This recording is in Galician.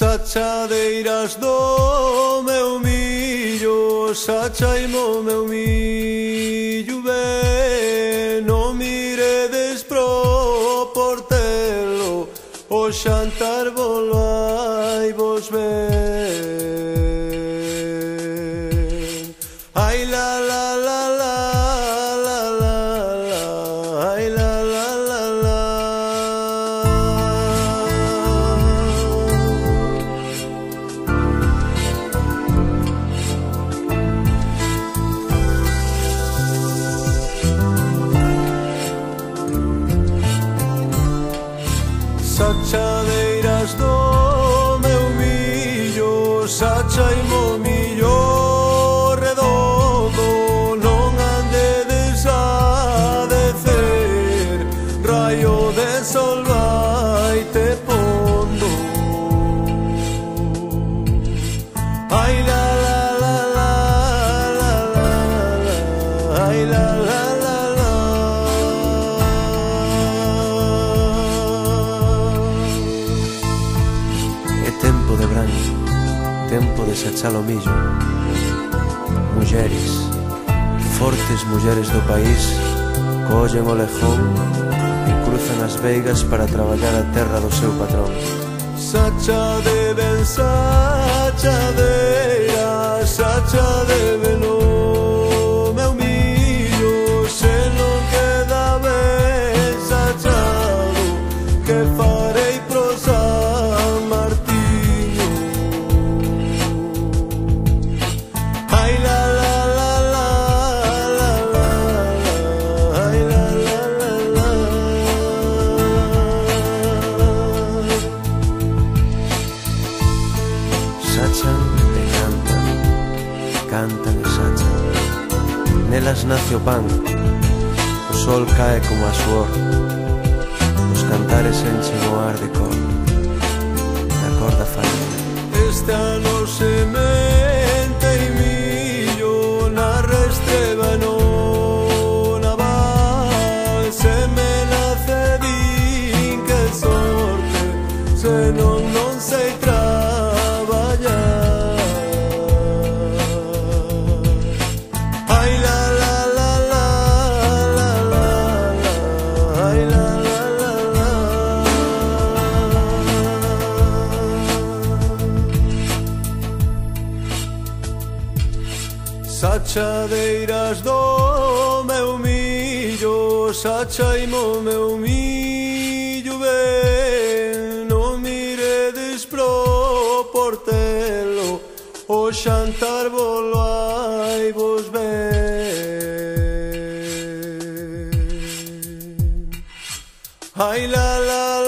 Sachadeiras do meu millo, sachaimo meu millo ben, no miredes pro portelo, o xantar volvai vos ben. Δεν είμαι σίγουρη ότι είμαι volves achar o millo Mulleres, fortes mulleres do país Collen o lejón e cruzan as veigas para traballar a terra do seu patrón. Sacha de ben, sacha de sachan e cantan, cantan e sachan. Nelas nace o pan, o sol cae como a suor, os cantares enchen o ar de cor, da corda falla. Esta non semente e millo na restreba non aval, se me nace din que sorte, se non non sei tra Sachadeiras do meu millo. Sachaimo meu millo. Ben Non miredes pro portelo O xantar bolo hai vos ben Ai la la